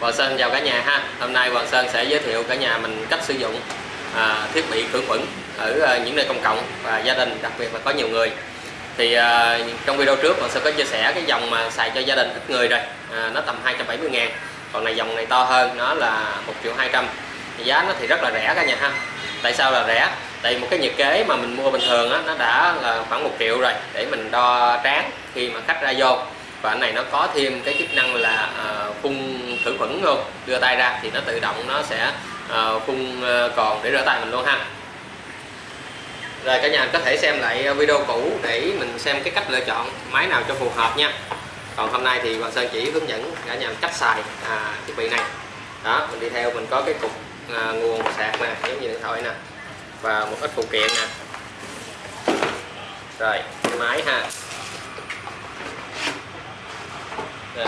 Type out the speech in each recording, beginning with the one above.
Hoàng Sơn chào cả nhà ha. Hôm nay Hoàng Sơn sẽ giới thiệu cả nhà mình cách sử dụng à, thiết bị khử khuẩn ở à, những nơi công cộng và gia đình đặc biệt là có nhiều người. Thì à, trong video trước Hoàng Sơn có chia sẻ cái dòng mà xài cho gia đình ít người rồi à, nó tầm 270 ngàn. Còn này dòng này to hơn nó là 1 triệu 200 giá nó thì rất là rẻ cả nhà ha. Tại sao là rẻ? Tại một cái nhiệt kế mà mình mua bình thường á, nó đã là khoảng một triệu rồi để mình đo tráng khi mà khách ra vô. Và anh này nó có thêm cái chức năng là à, phun luôn. Đưa tay ra thì nó tự động nó sẽ uh, phun uh, còn để rửa tay mình luôn ha. Rồi cả nhà có thể xem lại video cũ để mình xem cái cách lựa chọn máy nào cho phù hợp nha. Còn hôm nay thì Hoàng Sơn chỉ hướng dẫn cả nhà cách xài à, thiết bị này. Đó mình đi theo mình có cái cục à, nguồn sạc nè giống như điện thoại nè và một ít phụ kiện nè. Rồi cái máy ha. Rồi.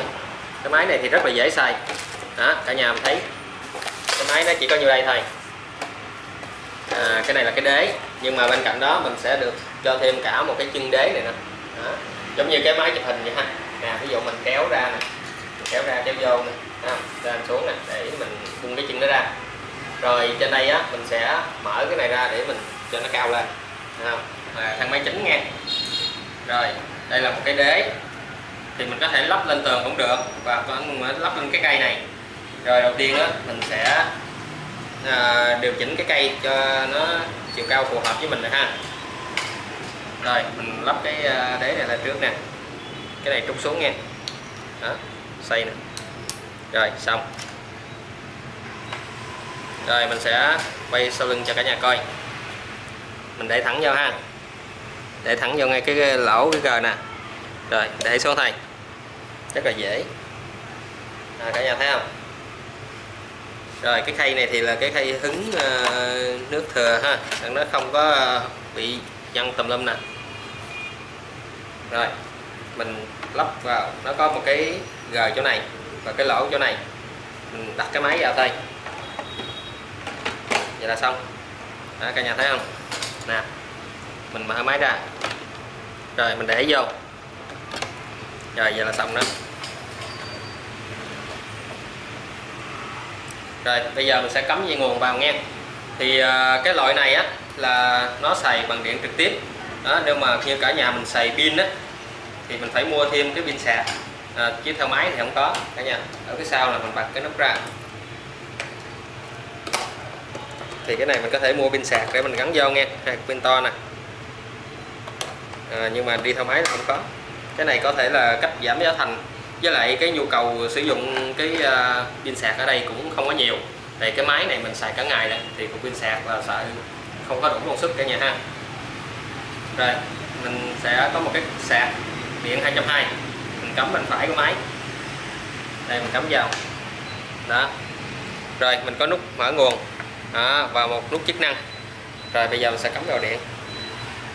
cái máy này thì rất là dễ xài đó cả nhà mình thấy. Cái máy nó chỉ có nhiêu đây thôi. À, cái này là cái đế. Nhưng mà bên cạnh đó mình sẽ được cho thêm cả một cái chân đế này nè. Đó. giống như cái máy chụp hình vậy ha. Nè ví dụ mình kéo ra nè. Mình kéo ra kéo vô nè. Ha, lên xuống nè để mình buông cái chân nó ra. Rồi trên đây á mình sẽ mở cái này ra để mình cho nó cao lên. Không? À, thang máy chính nha rồi đây là một cái đế. Thì mình có thể lắp lên tường cũng được. Và có lắp lên cái cây này rồi đầu tiên á mình sẽ à, điều chỉnh cái cây cho nó chiều cao phù hợp với mình rồi ha. Rồi mình lắp cái à, đế này lên trước nè. Cái này trút xuống nha. Đó xây nè. Rồi xong. Rồi mình sẽ quay sau lưng cho cả nhà coi. Mình để thẳng vô ha. Để thẳng vô ngay cái, lỗ cái gờ nè. Rồi để xuống thầy rất là dễ. À, cả nhà thấy không? Rồi cái khay này thì là cái khay hứng ờ, nước thừa ha. Nó không có bị văng tùm lum nè. Rồi mình lắp vào. Nó có một cái gờ chỗ này và cái lỗ chỗ này. Mình đặt cái máy vào đây, vậy là xong. Đó, cả nhà thấy không? Nè mình mở máy ra. Rồi mình để vô. Rồi vậy là xong đó. Rồi bây giờ mình sẽ cắm dây nguồn vào nghe. Thì à, cái loại này á là nó xài bằng điện trực tiếp. Đó nếu mà như cả nhà mình xài pin á thì mình phải mua thêm cái pin sạc. À, chứ theo máy thì không có cả nhà. Ở cái sau là mình bật cái nút ra. Thì cái này mình có thể mua pin sạc để mình gắn vô nghe hay pin to nè. À, nhưng mà đi theo máy là không có. Cái này có thể là cách giảm giá thành với lại cái nhu cầu sử dụng cái uh, pin sạc ở đây cũng không có nhiều. Thì cái máy này mình xài cả ngày đấy thì cục pin sạc là sợ không có đủ công suất cả nhà ha. Rồi mình sẽ có một cái sạc điện 220 mình cắm bên phải của máy. Đây mình cắm vào. Đó. Rồi mình có nút mở nguồn đó, và một nút chức năng. Rồi bây giờ mình sẽ cắm vào điện.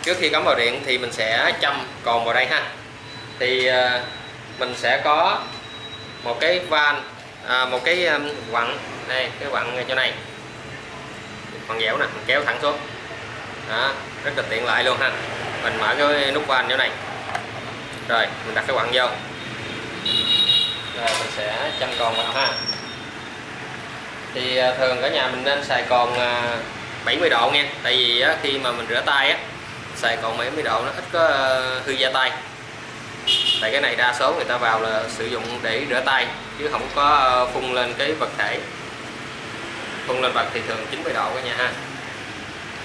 Trước khi cắm vào điện thì mình sẽ châm còn vào đây ha. Thì uh, mình sẽ có một cái van à, một cái um, quặng. Đây cái quặng chỗ này. Quặng dẻo nè mình kéo thẳng xuống. Đó rất là tiện lợi luôn ha. Mình mở cái nút van chỗ này. Rồi mình đặt cái quặng vô. Rồi mình sẽ châm còn vào ha. Thì à, thường cả nhà mình nên xài còn à, 70 độ nha. Tại vì khi mà mình rửa tay á xài còn 70 độ nó ít có à, hư da tay tại cái này đa số người ta vào là sử dụng để rửa tay chứ không có ờ, phun lên cái vật thể. Phun lên vật thì thường 90 độ cả nhà ha.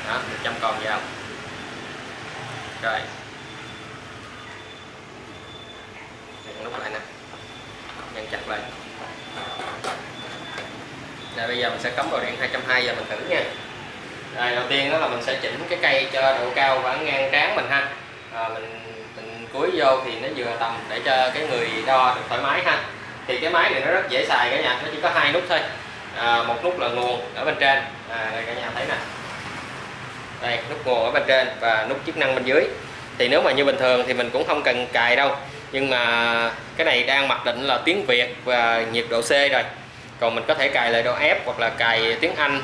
Đó mình châm còn vào rồi. Nút lại nè. Nhân chặt lại. Rồi bây giờ mình sẽ cắm vào điện 220 giờ mình thử nha. Rồi đầu tiên đó là mình sẽ chỉnh cái cây cho độ cao khoảng ngang trán mình ha. À, mình cúi vô thì nó vừa tầm để cho cái người đo được thoải mái ha. Thì cái máy này nó rất dễ xài cả nhà nó chỉ có hai nút thôi. À, một nút là nguồn ở bên trên. À, đây cả nhà thấy nè. Đây nút nguồn ở bên trên và nút chức năng bên dưới. Thì nếu mà như bình thường thì mình cũng không cần cài đâu. Nhưng mà cái này đang mặc định là tiếng Việt và nhiệt độ C rồi. Còn mình có thể cài lại độ F hoặc là cài tiếng Anh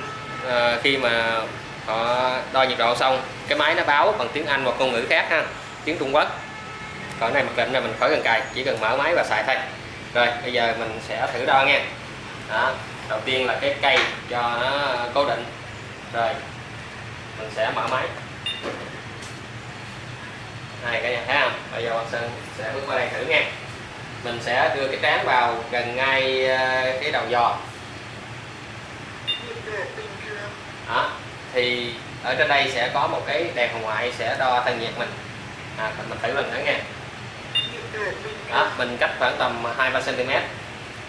à, khi mà họ đo nhiệt độ xong. Cái máy nó báo bằng tiếng Anh hoặc ngôn ngữ khác ha tiếng Trung Quốc còn này mặc định là mình khỏi cần cài chỉ cần mở máy và xài thôi. Rồi bây giờ mình sẽ thử đo nha. Đó đầu tiên là cái cây cho nó cố định. Rồi mình sẽ mở máy. Này cả nhà thấy không? Bây giờ Hoàng Sơn sẽ bước qua đây thử nha. Mình sẽ đưa cái trán vào gần ngay ờ, cái đầu giò. Đó thì ở trên đây sẽ có một cái đèn hồng ngoại sẽ đo thân nhiệt mình. À, mình thử lần nữa nha đó mình cách khoảng tầm 2 3 cm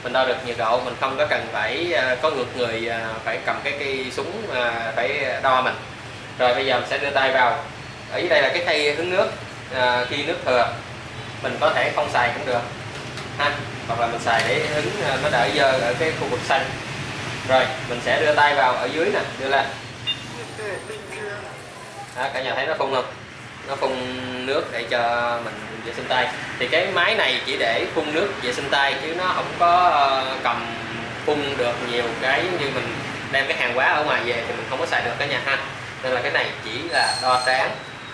mình đo được nhiệt độ mình không có cần phải à, có ngược người à, phải cầm cái cây súng phải đo mình. Rồi bây giờ mình sẽ đưa tay vào. Ở dưới đây là cái khay hứng nước à, khi nước thừa. Mình có thể không xài cũng được ha. Hoặc là mình xài để hứng à, nó đỡ dơ ở cái khu vực xanh. Rồi mình sẽ đưa tay vào ở dưới nè đưa lên. Đó, cả nhà thấy nó phun không? Nó phun nước để cho mình vệ sinh tay. Thì cái máy này chỉ để phun nước vệ sinh tay chứ nó không có ờ, cầm phun được nhiều cái như mình đem cái hàng hóa ở ngoài về thì mình không có xài được cả nhà ha. Nên là cái này chỉ là đo trán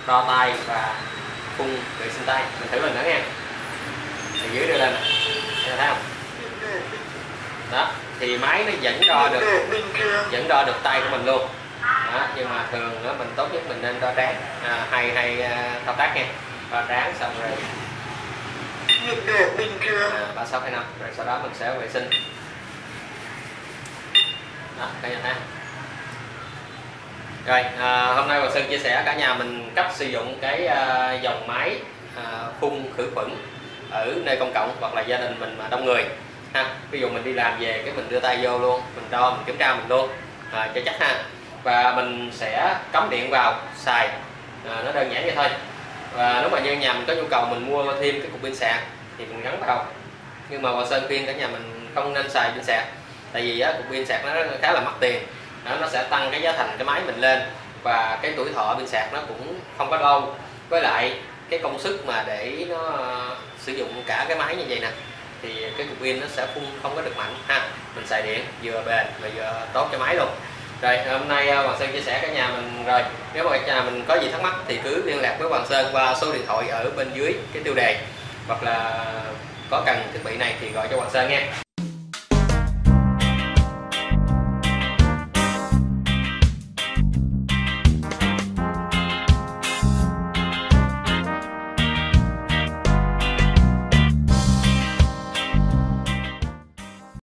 đo tay và phun vệ sinh tay. Mình thử lần nữa nha. Thì dưới đưa lên. Nè thấy không? Đó, thì máy nó vẫn đo được, vẫn đo được tay của mình luôn đó, nhưng mà thường đó, mình tốt nhất mình nên đo tráng. À, hay hay uh, thao tác nha. Đo tráng xong rồi. À, ba sáu hai năm. Rồi sau đó mình sẽ vệ sinh. Đó cả nhà thấy rồi à, hôm nay Hoàng Sơn chia sẻ cả nhà mình cách sử dụng cái à, dòng máy à, phun khử khuẩn ở nơi công cộng hoặc là gia đình mình mà đông người ha. Ví dụ mình đi làm về cái mình đưa tay vô luôn mình đo mình kiểm tra mình luôn. À, cho chắc ha và mình sẽ cắm điện vào xài. À, nó đơn giản vậy thôi. Và nếu mà như nhà mình có nhu cầu mình mua thêm cái cục pin sạc thì mình gắn vào. Nhưng mà vào Sơn khuyên cả nhà mình không nên xài pin sạc. Tại vì á, cục pin sạc nó khá là mắc tiền. Đó, nó sẽ tăng cái giá thành cái máy mình lên. Và cái tuổi thọ pin sạc nó cũng không có lâu với lại cái công suất mà để nó uh, sử dụng cả cái máy như vậy nè thì cái cục pin nó sẽ phun không có được mạnh. Ha mình xài điện vừa bền và vừa tốt cho máy luôn rồi, hôm nay à, Hoàng Sơn chia sẻ cả nhà mình rồi. Nếu mà nhà mình có gì thắc mắc thì cứ liên lạc với Hoàng Sơn qua số điện thoại ở bên dưới cái tiêu đề. Hoặc là có cần thiết bị này thì gọi cho Hoàng Sơn nha.